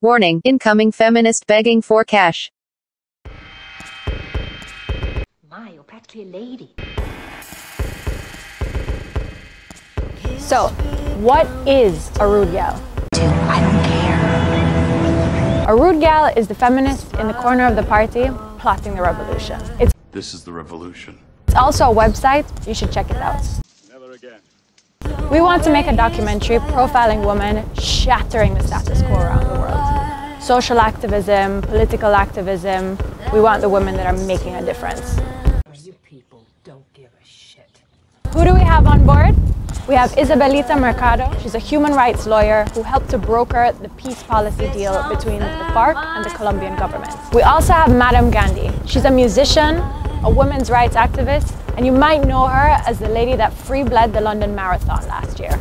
Warning, incoming feminist begging for cash. My, you're practically a lady. So, what is a rude gal? I don't care. A rude gal is the feminist in the corner of the party plotting the revolution. It's This is the revolution. It's also a website, you should check it out. Never again. We want to make a documentary profiling women shattering the status quo around the world. Social activism, political activism, we want the women that are making a difference. You people don't give a shit. Who do we have on board? We have Isabelita Mercado. She's a human rights lawyer who helped to broker the peace policy deal between the FARC and the Colombian government. We also have Madame Gandhi. She's a musician, a women's rights activist, and you might know her as the lady that free bled the London Marathon last year.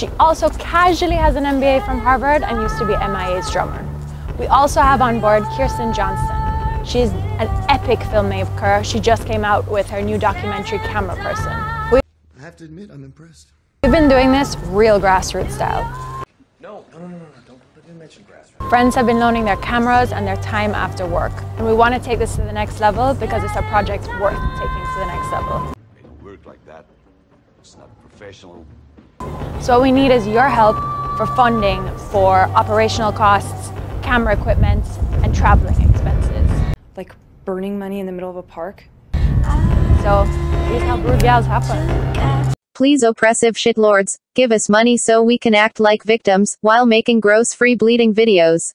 She also casually has an MBA from Harvard and used to be MIA's drummer. We also have on board Kirsten Johnson. She's an epic filmmaker. She just came out with her new documentary, Cameraperson. We- I have to admit, I'm impressed. We've been doing this real grassroots style. No, no, no, no, no, don't, don't mention grassroots. Friends have been loaning their cameras and their time after work. And we want to take this to the next level because it's a project worth taking to the next level. It work like that. It's not professional. So what we need is your help for funding for operational costs, camera equipment, and traveling expenses. like burning money in the middle of a park. So please help Rude Gals happen. Please, oppressive shitlords, give us money so we can act like victims while making gross free bleeding videos.